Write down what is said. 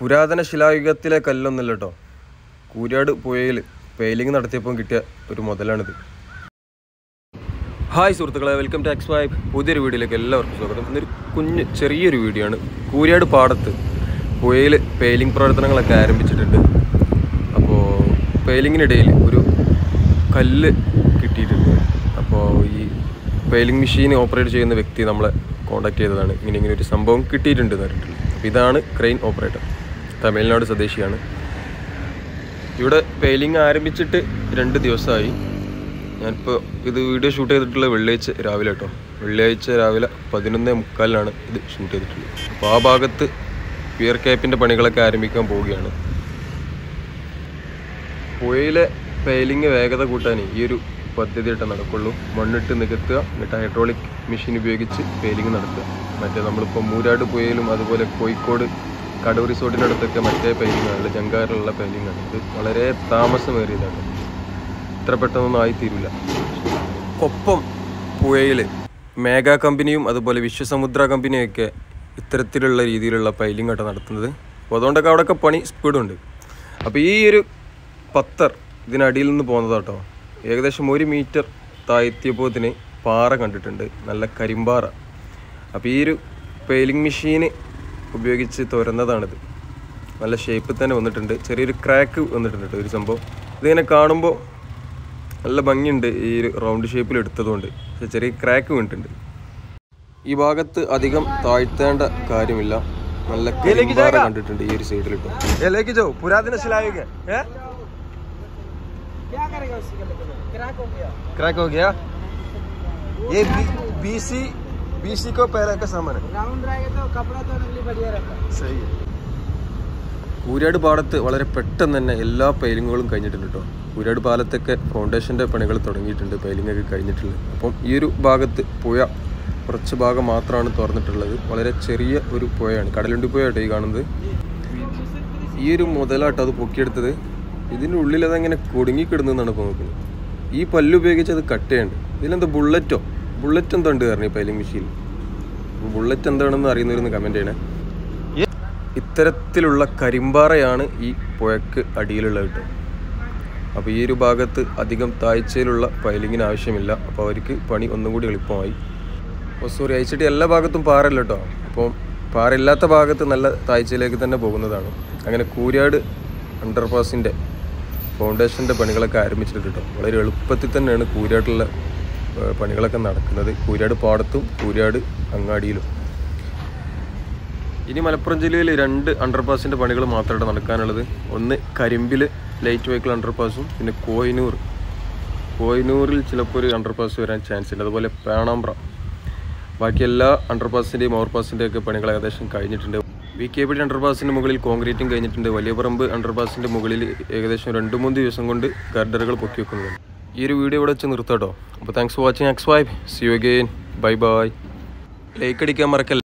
പുരാതന ശിലായുഗത്തിലെ കല്ലൊന്നല്ല കേട്ടോ കൂരാട് പുഴയിൽ പെയിലിംഗ് നടത്തിയപ്പോൾ കിട്ടിയ ഒരു മുതലാണിത്. ഹായ് സുഹൃത്തുക്കളെ വെൽക്കം ടു എക്സ് പുതിയൊരു വീഡിയോയിലേക്ക് എല്ലാവർക്കും സ്വാഗതം. ഇന്നൊരു കുഞ്ഞ് ചെറിയൊരു വീഡിയോ ആണ് കൂരിയാട് പാടത്ത് പുഴയിൽ പെയിലിംഗ് പ്രവർത്തനങ്ങളൊക്കെ ആരംഭിച്ചിട്ടുണ്ട്. അപ്പോൾ പെയിലിങ്ങിനിടയിൽ ഒരു കല്ല് കിട്ടിയിട്ടുണ്ട്. അപ്പോൾ ഈ പെയിലിംഗ് മെഷീൻ ഓപ്പറേറ്റ് ചെയ്യുന്ന വ്യക്തി നമ്മളെ കോൺടാക്ട് ചെയ്തതാണ്. ഇങ്ങനെ ഇങ്ങനെ ഒരു സംഭവം കിട്ടിയിട്ടുണ്ട് എന്ന് പറഞ്ഞിട്ടുള്ളത് ഇതാണ് ക്രെയിൻ ഓപ്പറേറ്റർ. തമിഴ്നാട് സ്വദേശിയാണ്. ഇവിടെ പെയിലിംഗ് ആരംഭിച്ചിട്ട് രണ്ട് ദിവസമായി. ഞാനിപ്പോൾ ഇത് വീഡിയോ ഷൂട്ട് ചെയ്തിട്ടുള്ള വെള്ളിയാഴ്ച രാവിലെ കേട്ടോ. വെള്ളിയാഴ്ച രാവിലെ പതിനൊന്നേ മുക്കാലിനാണ് ഇത് ഷൂട്ട് ചെയ്തിട്ടുള്ളത്. അപ്പോൾ ആ ഭാഗത്ത് പിയർ ക്യാപ്പിന്റെ പണികളൊക്കെ ആരംഭിക്കാൻ പോവുകയാണ്. പുഴയിലെ പെയിലിംഗ് വേഗത കൂട്ടാൻ ഈ ഒരു പദ്ധതിയായിട്ട് നടക്കുള്ളൂ. മണ്ണിട്ട് നികത്തുക എന്നിട്ട് ഹൈഡ്രോളിക് മെഷീൻ ഉപയോഗിച്ച് പെയിലിംഗ് നടത്തുക. മറ്റേ നമ്മളിപ്പോൾ മൂരാട് പുഴയിലും അതുപോലെ കോഴിക്കോട് കടൂർ റിസോർട്ടിന്റെ അടുത്തൊക്കെ മറ്റേ പെയിലിംഗ് ആണ് ജങ്കാറിലുള്ള പെയിലിങ്ങാണ് ഇത് വളരെ താമസമേറിയതാണ്. ഇത്ര പെട്ടെന്നൊന്നും ആയിത്തീരില്ല കൊപ്പം പുഴയിൽ മേഘ കമ്പനിയും അതുപോലെ വിശ്വസമുദ്ര കമ്പനിയൊക്കെ ഇത്തരത്തിലുള്ള രീതിയിലുള്ള പൈലിംഗ് ആട്ടോ നടത്തുന്നത്. അപ്പോൾ അതുകൊണ്ടൊക്കെ അവിടെയൊക്കെ പണി സ്പീഡുണ്ട്. അപ്പോൾ ഈ ഒരു പത്തർ ഇതിനടിയിൽ നിന്ന് പോകുന്നതാട്ടോ. ഏകദേശം ഒരു മീറ്റർ താഴ്ത്തിയപ്പോത്തിന് പാറ കണ്ടിട്ടുണ്ട്. നല്ല കരിമ്പാറ. അപ്പോൾ ഈ ഒരു പെയിലിംഗ് മെഷീന് ഉപയോഗിച്ച് തുരന്നതാണിത് നല്ല ഷേപ്പിൽ തന്നെ വന്നിട്ടുണ്ട് ചെറിയൊരു ക്രാക്ക് വന്നിട്ടുണ്ട് കേട്ടോ ഒരു സംഭവം ഇതിങ്ങനെ കാണുമ്പോൾ നല്ല ഭംഗിയുണ്ട് ഈ ഒരു റൗണ്ട് ഷേപ്പിൽ എടുത്തതുകൊണ്ട് പക്ഷെ ചെറിയ ക്രാക്ക് വീണിട്ടുണ്ട് ഈ ഭാഗത്ത് അധികം താഴ്ത്തേണ്ട കാര്യമില്ല നല്ല കരിമ്പാറ കണ്ടിട്ടുണ്ട് ഈ ഒരു സൈഡിൽ കേട്ടോ പുരാതന ശിലായുഗ क्या करेगा उससे गले पे क्रैक हो गया ക്രാക്ക് हो गया ये बीसी बीसी को पहले का सामान है राउंड रहेगा तो कपड़ा तो नकली बढ़िया रहता है സഹി കൂരാട് പാടത്ത് വളരെ പെട്ടെന്ന് തന്നെ എല്ലാ പെയിലിങ്ങുകളും കഴിഞ്ഞിട്ടുണ്ട് കേട്ടോ കൂരാട് പാലത്തൊക്കെ ഫൗണ്ടേഷൻ്റെ പണികൾ തുടങ്ങിയിട്ടുണ്ട് പെയിലിംഗ് ഒക്കെ കഴിഞ്ഞിട്ടുള്ളത് അപ്പം ഈ ഒരു ഭാഗത്ത് പുഴ കുറച്ച് ഭാഗം മാത്രമാണ് തുറന്നിട്ടുള്ളത് വളരെ ചെറിയ ഒരു പുഴയാണ് കടലുണ്ടി പുഴ കേട്ടോ ഈ കാണുന്നത് ഈ ഒരു മുതലാട്ടോ അത് പൊക്കിയെടുത്തത് ഇതിൻ്റെ ഉള്ളിൽ അതങ്ങനെ കുടുങ്ങിക്കിടുന്നതെന്നാണ് ഇപ്പോൾ നോക്കുന്നത് ഈ പല്ല് ഉപയോഗിച്ച് അത് കട്ട് ചെയ്യണ്ട് ഇതിലെന്താ ബുള്ളറ്റോ ബുള്ളറ്റ് എന്താ ഉണ്ട് ഈ പൈലിംഗ് മെഷീൻ ബുള്ളറ്റ് എന്താണെന്ന് അറിയുന്നവരൊന്ന് കമന്റ് ചെയ്യണേ. ഇത്തരത്തിലുള്ള കരിമ്പാറയാണ് ഈ പുഴക്ക് അടിയിലുള്ളത്. കേട്ടോ അപ്പോൾ ഈ ഒരു ഭാഗത്ത് അധികം താഴ്ചയിലുള്ള പൈലിങ്ങിന് ആവശ്യമില്ല. അപ്പോൾ അവർക്ക് പണി ഒന്നും കൂടി എളുപ്പമായി. അപ്പോൾ സോറി അയച്ചിട്ട് എല്ലാ ഭാഗത്തും പാറല്ല കേട്ടോ അപ്പോൾ പാറയില്ലാത്ത ഭാഗത്ത് നല്ല താഴ്ചയിലേക്ക് തന്നെ പോകുന്നതാണ്. അങ്ങനെ കൂരാട് അണ്ടർപാസിന്റെ ഫൗണ്ടേഷന്റെ പണികളൊക്കെ ആരംഭിച്ചിട്ടുണ്ട് കേട്ടോ വളരെ എളുപ്പത്തിൽ തന്നെയാണ് കൂരാട്ടിലുള്ള പണികളൊക്കെ നടക്കുന്നത്. കൂരാട് പാടത്തും കൂരാട് അങ്ങാടിയിലും. ഇനി മലപ്പുറം ജില്ലയിൽ രണ്ട് അണ്ടർപാസിന്റെ പണികൾ മാത്രമേ നടക്കാനുള്ളത്. ഒന്ന് കരിമ്പിൽ ലൈറ്റ് വെഹിക്കിൾ അണ്ടർപാസും പിന്നെ കോയിനൂർ. കോയിനൂറിൽ ചിലപ്പോൾ ഒരു അണ്ടർപാസ് വരാൻ ചാൻസ് ഇല്ല. അതുപോലെ പേണാമ്പ്ര. ബാക്കി എല്ലാ അണ്ടർപാസിന്റെയും ഓവർപാസിന്റെയും പണികൾ ഏകദേശം കഴിഞ്ഞിട്ടുണ്ട്. വി കെ പി അണ്ടർപാസിന്റെ മുകളിൽ കോൺക്രീറ്റും കഴിഞ്ഞിട്ടുണ്ട്. വലിയ പറമ്പ് അണ്ടർപാസിന്റെ മുകളിൽ ഏകദേശം രണ്ട് മൂന്ന് ദിവസം കൊണ്ട് ഗർഡറുകൾ പൊക്കി വെക്കുന്നുണ്ട് ഈ ഒരു വീഡിയോ ഇവിടെ വെച്ച് നിർത്തട്ടോ അപ്പോൾ thanks for watching X vibe see you again bye bye like അടിക്കാൻ മറക്കല്ല?